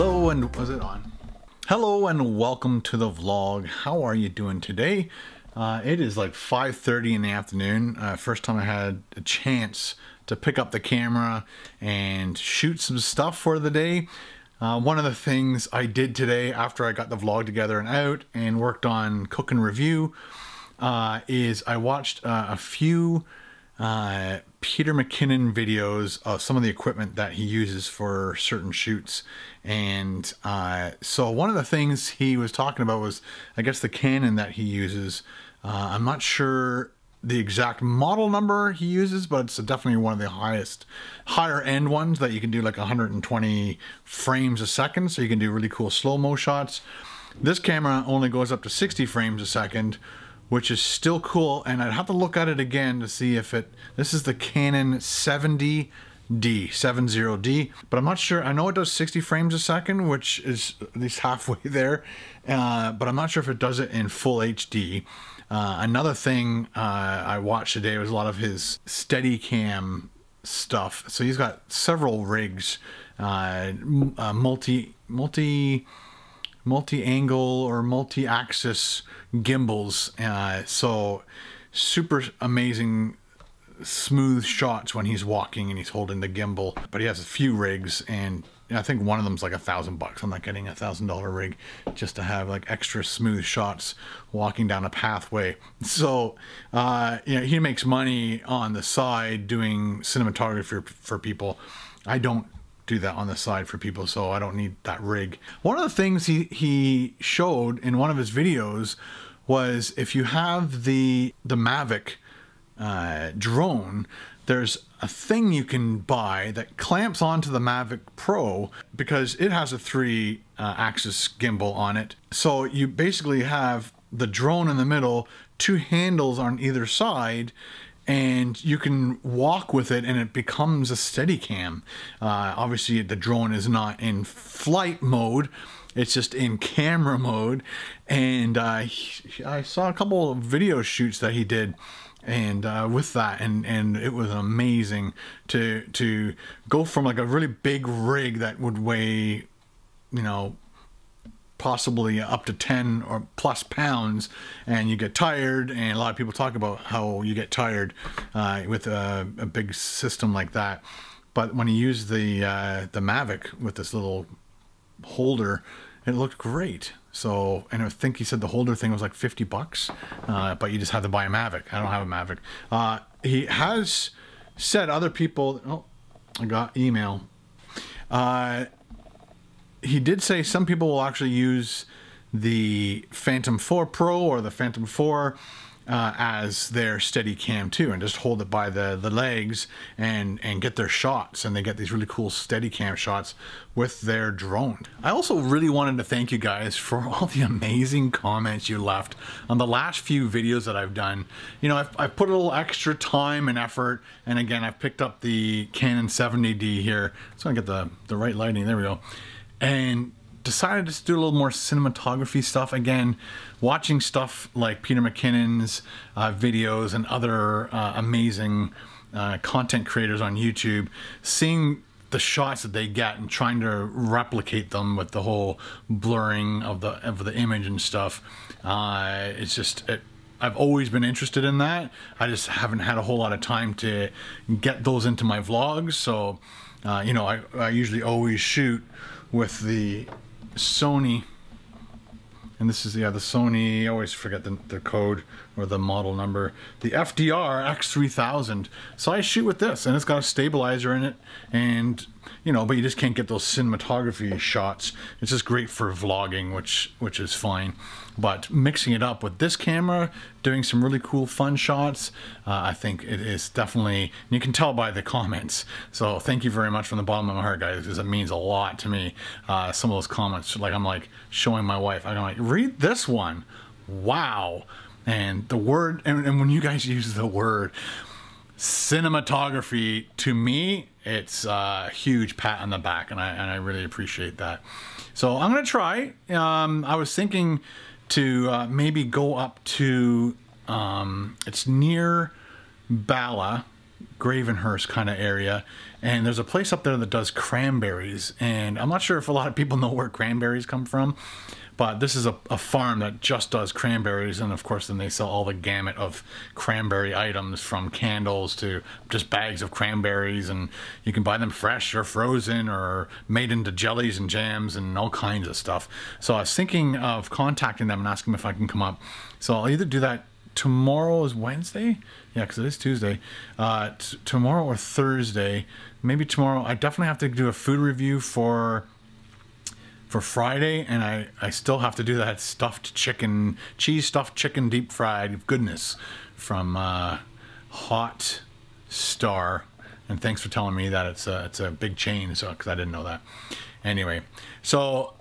Was it on? Hello and welcome to the vlog. How are you doing today? Uh, it is like 5.30 in the afternoon. Uh, first time I had a chance to pick up the camera and shoot some stuff for the day. Uh, one of the things I did today after I got the vlog together and out and worked on cook and review uh, is I watched uh, a few uh, Peter McKinnon videos of some of the equipment that he uses for certain shoots. And uh, so one of the things he was talking about was, I guess, the Canon that he uses. Uh, I'm not sure the exact model number he uses, but it's definitely one of the highest, higher end ones that you can do like 120 frames a second. So you can do really cool slow-mo shots. This camera only goes up to 60 frames a second, which is still cool. And I'd have to look at it again to see if it, this is the Canon 70D, 70D, but I'm not sure. I know it does 60 frames a second, which is at least halfway there, uh, but I'm not sure if it does it in full HD. Uh, another thing uh, I watched today was a lot of his Steadicam stuff. So he's got several rigs, uh, uh multi, multi, multi-angle or multi-axis gimbals. Uh, so super amazing smooth shots when he's walking and he's holding the gimbal. But he has a few rigs and I think one of them's like a thousand bucks. I'm not getting a thousand dollar rig just to have like extra smooth shots walking down a pathway. So, uh, you know, he makes money on the side doing cinematography for, for people. I don't do that on the side for people, so I don't need that rig. One of the things he, he showed in one of his videos was if you have the, the Mavic uh, drone, there's a thing you can buy that clamps onto the Mavic Pro because it has a three uh, axis gimbal on it. So you basically have the drone in the middle, two handles on either side, and you can walk with it and it becomes a steady cam. Uh, obviously the drone is not in flight mode, it's just in camera mode. And uh, I saw a couple of video shoots that he did and uh, with that and and it was amazing to to go from like a really big rig that would weigh you know possibly up to 10 or plus pounds and you get tired and a lot of people talk about how you get tired uh, with a, a, big system like that. But when you use the uh, the Mavic with this little holder it looked great. So and I think he said the holder thing was like 50 bucks uh, but you just have to buy a Mavic. I don't have a Mavic. Uh, he has said other people oh I got email. Uh, he did say some people will actually use the Phantom 4 Pro or the Phantom 4 uh, as their steady cam too and just hold it by the, the legs and, and get their shots and they get these really cool steady cam shots with their drone. I also really wanted to thank you guys for all the amazing comments you left on the last few videos that I've done. You know, I've, I've put a little extra time and effort and again, I've picked up the Canon 70D here. So I get the, the right lighting, there we go and decided to do a little more cinematography stuff again watching stuff like peter mckinnon's uh, videos and other uh, amazing uh, content creators on youtube seeing the shots that they get and trying to replicate them with the whole blurring of the of the image and stuff uh, it's just it, I've always been interested in that. I just haven't had a whole lot of time to get those into my vlogs. So, uh, you know, I, I usually always shoot with the Sony and this is yeah the Sony I always forget the, the code or the model number the FDR X3000 so I shoot with this and it's got a stabilizer in it and you know but you just can't get those cinematography shots. It's just great for vlogging which which is fine. But mixing it up with this camera doing some really cool fun shots uh, I think it is definitely you can tell by the comments. So thank you very much from the bottom of my heart guys because it means a lot to me uh, some of those comments. Like I'm like showing my wife I'm like read this one. Wow. And the word and, and when you guys use the word cinematography to me it's a huge pat on the back and I, and I really appreciate that so I'm gonna try um, I was thinking to uh, maybe go up to, um, it's near Bala, Gravenhurst kind of area. And there's a place up there that does cranberries. And I'm not sure if a lot of people know where cranberries come from, but this is a, a farm that just does cranberries. And of course, then they sell all the gamut of cranberry items from candles to just bags of cranberries. And you can buy them fresh or frozen or made into jellies and jams and all kinds of stuff. So I was thinking of contacting them and asking them if I can come up. So I'll either do that tomorrow is Wednesday. Yeah, because it is Tuesday. Uh, tomorrow or Thursday. Maybe tomorrow. I definitely have to do a food review for for Friday, and I, I still have to do that stuffed chicken, cheese stuffed chicken deep fried goodness from uh, Hot Star. And thanks for telling me that it's a, it's a big chain, so because I didn't know that. Anyway, so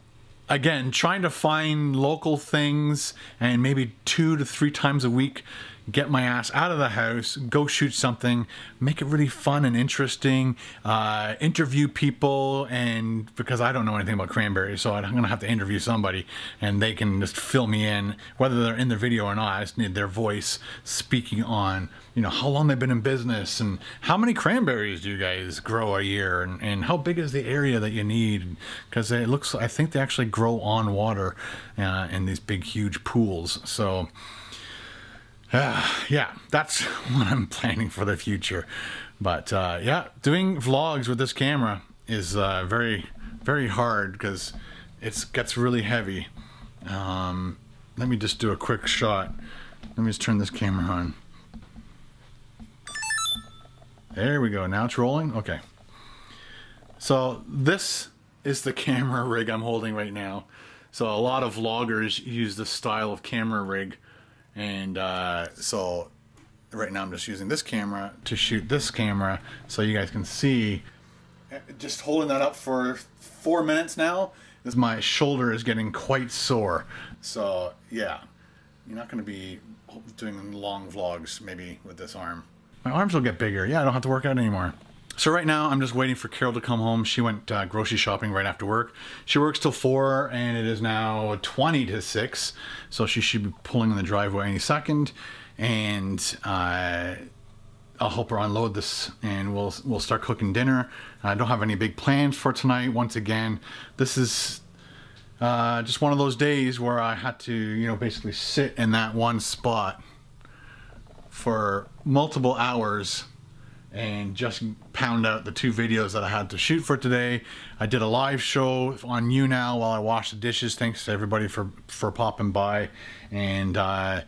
again, trying to find local things and maybe two to three times a week get my ass out of the house, go shoot something, make it really fun and interesting, uh, interview people, and because I don't know anything about cranberries, so I'm gonna have to interview somebody, and they can just fill me in, whether they're in the video or not. I just need their voice speaking on, you know, how long they've been in business, and how many cranberries do you guys grow a year, and, and how big is the area that you need? Because it looks, I think they actually grow on water uh, in these big, huge pools. So. Uh, yeah, that's what I'm planning for the future. But uh, yeah, doing vlogs with this camera is uh, very, very hard because it gets really heavy. Um, let me just do a quick shot. Let me just turn this camera on. There we go. Now it's rolling. Okay. So this is the camera rig I'm holding right now. So a lot of vloggers use this style of camera rig and uh, so right now I'm just using this camera to shoot this camera so you guys can see. Just holding that up for four minutes now is my shoulder is getting quite sore. So yeah. You're not going to be doing long vlogs maybe with this arm. My arms will get bigger. Yeah I don't have to work out anymore so right now I'm just waiting for Carol to come home. She went uh, grocery shopping right after work. She works till 4 and it is now 20 to 6. So she should be pulling in the driveway any second. And uh, I'll help her unload this and we'll, we'll start cooking dinner. I don't have any big plans for tonight. Once again, this is uh, just one of those days where I had to, you know, basically sit in that one spot for multiple hours and just pound out the two videos that I had to shoot for today. I did a live show on YouNow while I washed the dishes. Thanks to everybody for, for popping by. And uh,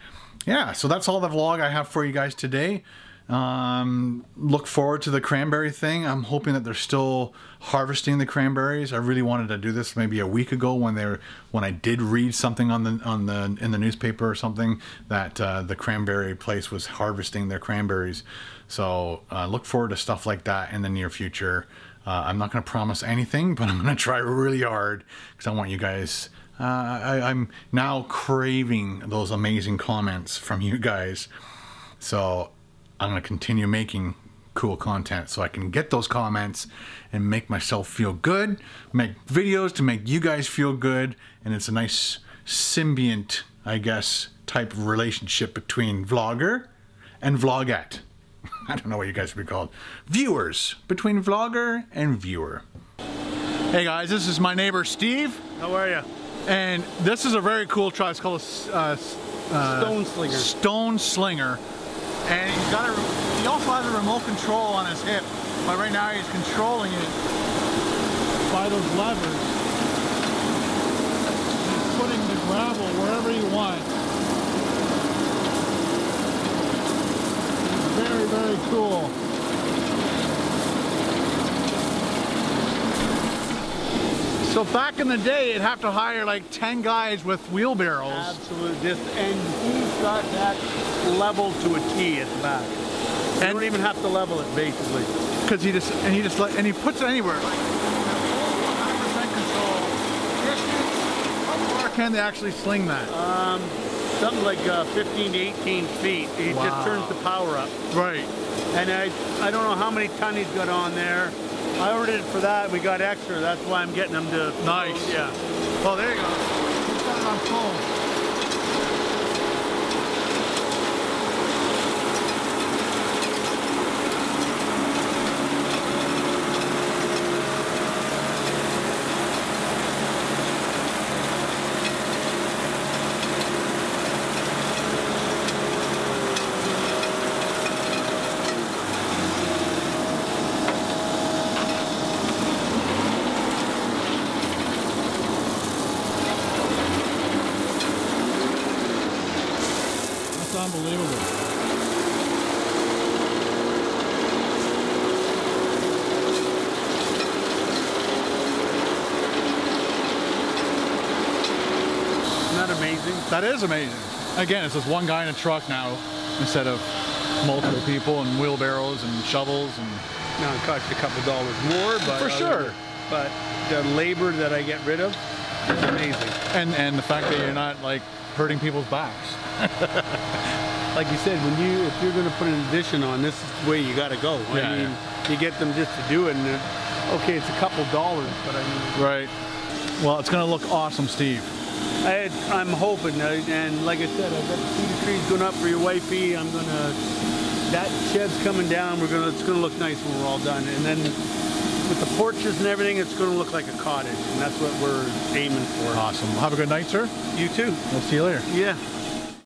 yeah, so that's all the vlog I have for you guys today. Um, look forward to the cranberry thing. I'm hoping that they're still harvesting the cranberries. I really wanted to do this maybe a week ago when they were, when I did read something on the on the in the newspaper or something that uh, the cranberry place was harvesting their cranberries. So uh, look forward to stuff like that in the near future. Uh, I'm not going to promise anything, but I'm going to try really hard because I want you guys. Uh, I, I'm now craving those amazing comments from you guys. So I'm going to continue making cool content so I can get those comments and make myself feel good, make videos to make you guys feel good, and it's a nice symbiont, I guess, type of relationship between vlogger and vlogette. I don't know what you guys would be called. Viewers, between vlogger and viewer. Hey guys, this is my neighbor Steve. How are you? And this is a very cool truck. It's called a uh, uh, Stone Slinger. Stone Slinger and he's got a, he also has a remote control on his hip, but right now he's controlling it by those levers. He's putting the gravel wherever he wants. Very, very cool. So back in the day, you'd have to hire like 10 guys with wheelbarrows. Absolutely. Just, and he's got that level to a T at the back. You and don't even have to level it basically. Because he just and he just like and he puts it anywhere. How far can they actually sling that? Um, something like uh, 15 to 18 feet. He wow. just turns the power up. Right. And I I don't know how many ton he's got on there. I ordered it for that. We got extra. That's why I'm getting them to. Nice. Yeah. Oh, there you go. Unbelievable. Isn't that amazing? That is amazing. Again, it's just one guy in a truck now instead of multiple people and wheelbarrows and shovels and Now it costs a couple dollars more, but For sure. than- But the labor that I get rid of is amazing. and and the fact that you're not like hurting people's backs. Like you said, when you if you're going to put an addition on, this is the way you got to go. Yeah, I mean, you get them just to do it, and okay, it's a couple dollars, but I mean, Right. Well, it's gonna look awesome, Steve. I, I'm hoping, and like I said, I've got the cedar trees going up for your wifey. I'm gonna that shed's coming down. We're gonna it's gonna look nice when we're all done, and then with the porches and everything, it's gonna look like a cottage, and that's what we're aiming for. Awesome. Have a good night, sir. You too. We'll see you later. Yeah.